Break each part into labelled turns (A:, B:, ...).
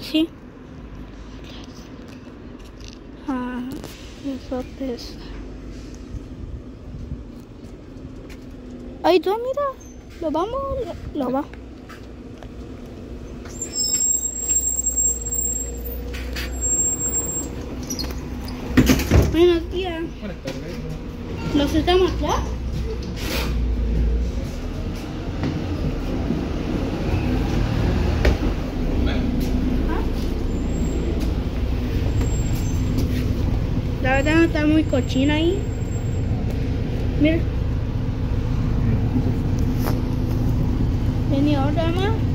A: Sí. Ah, eso pesa. Ahí tú, mira. Lo vamos, lo va. Buenos días.
B: Buenas tardes.
A: ¿Nos estamos ya? Verdad está muy cochina ahí. Mira. Venía otra más.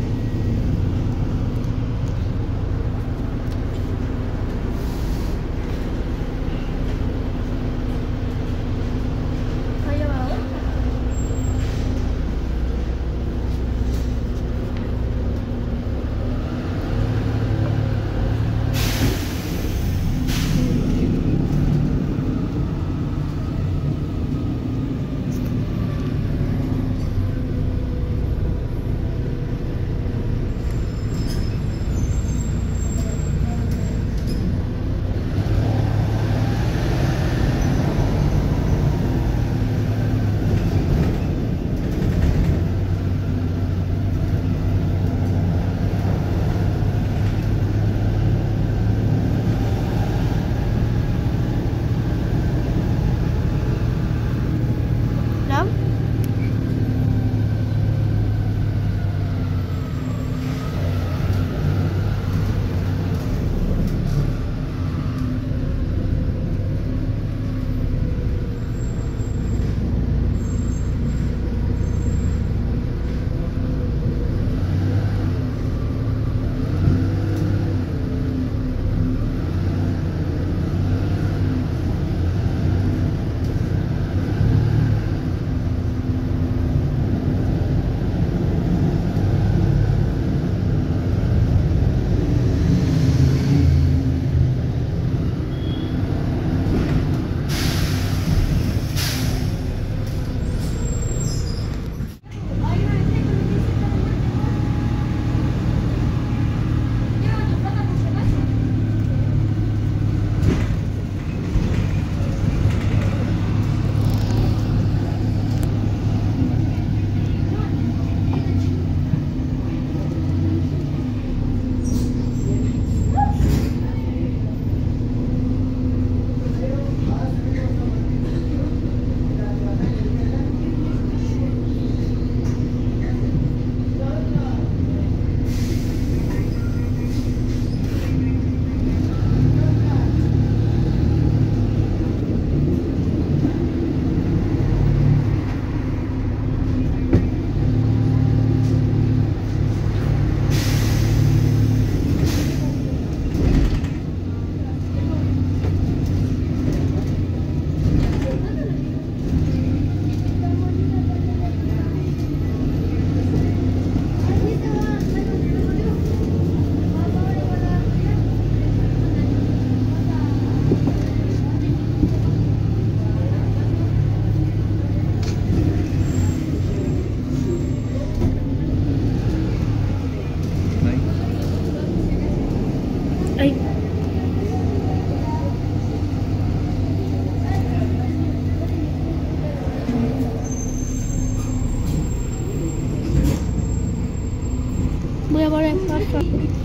A: Thank you.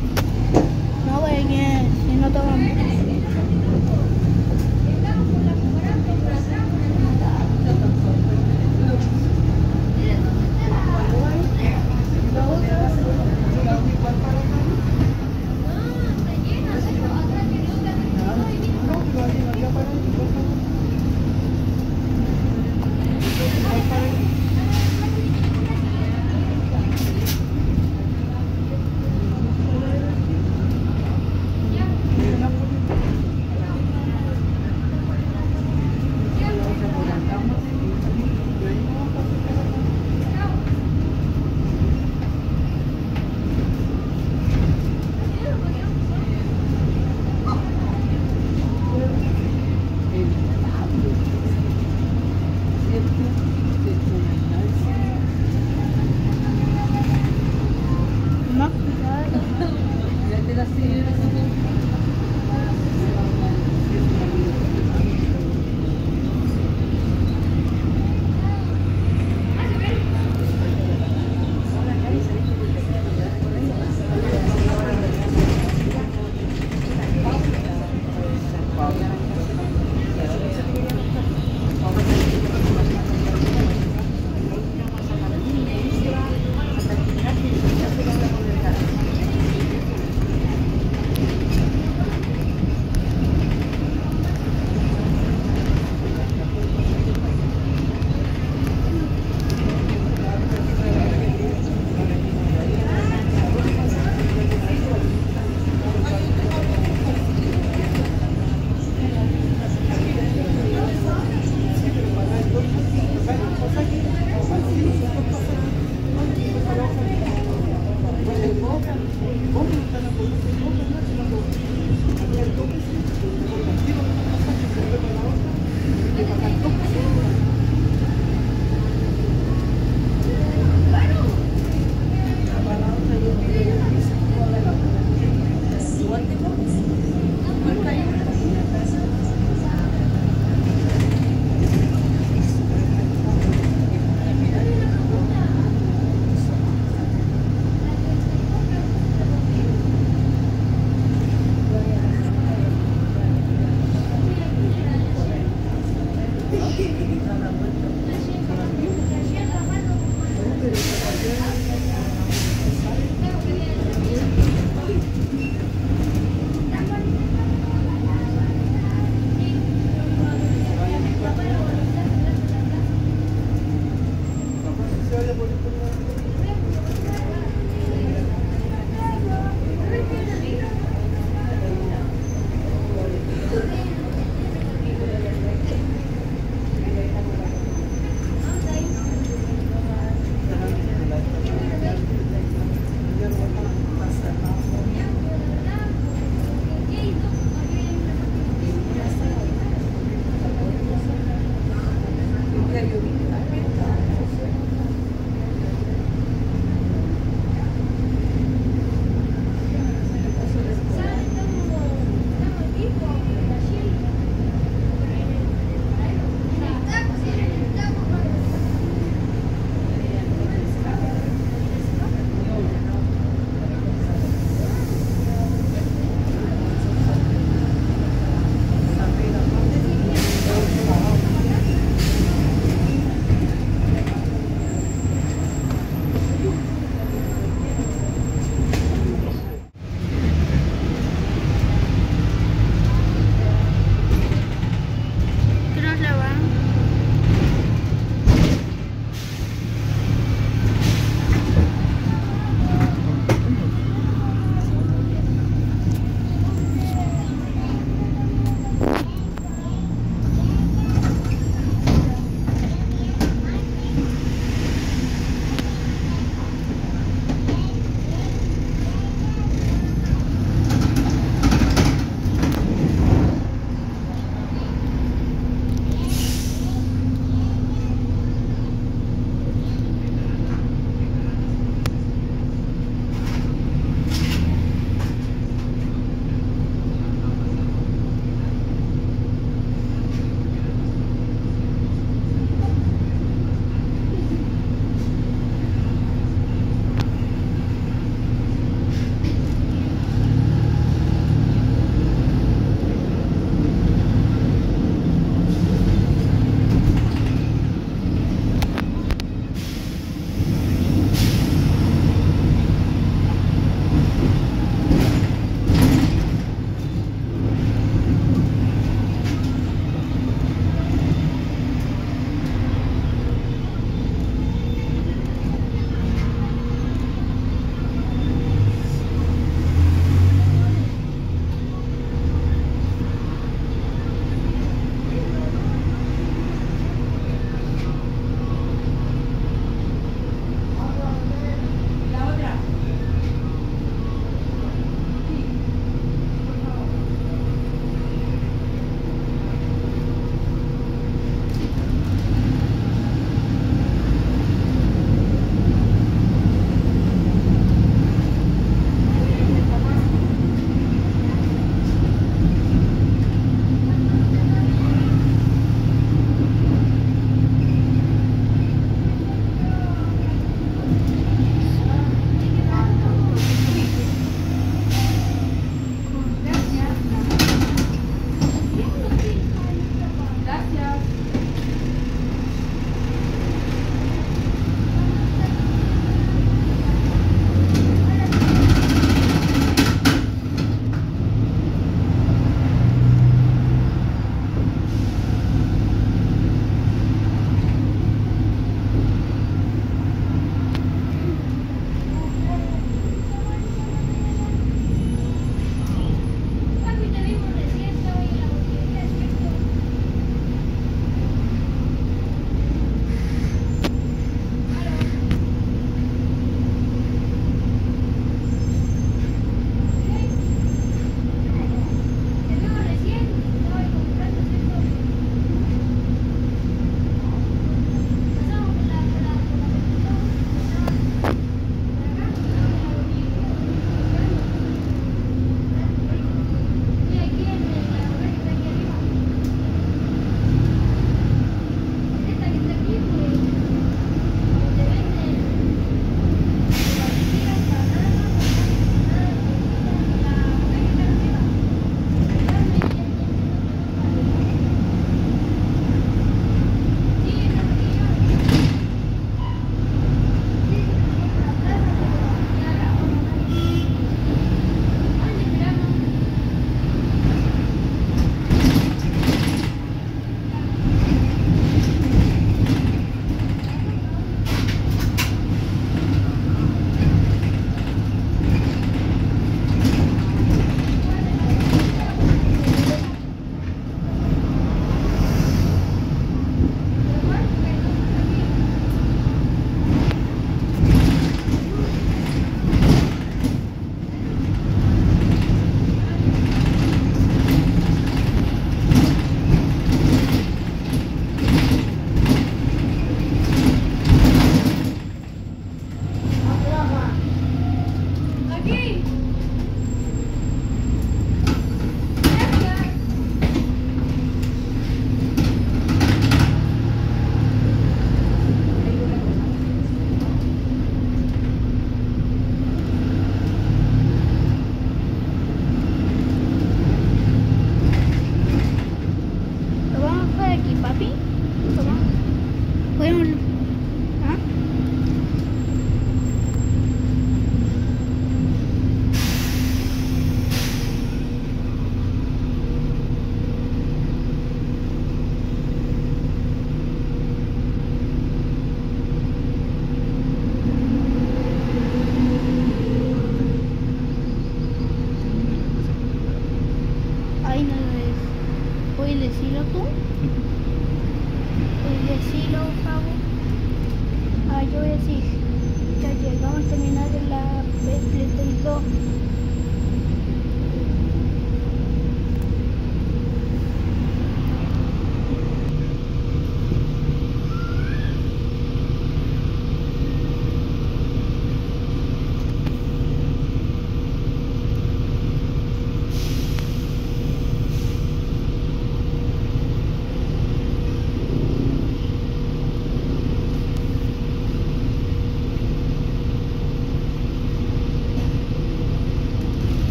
A: Wow.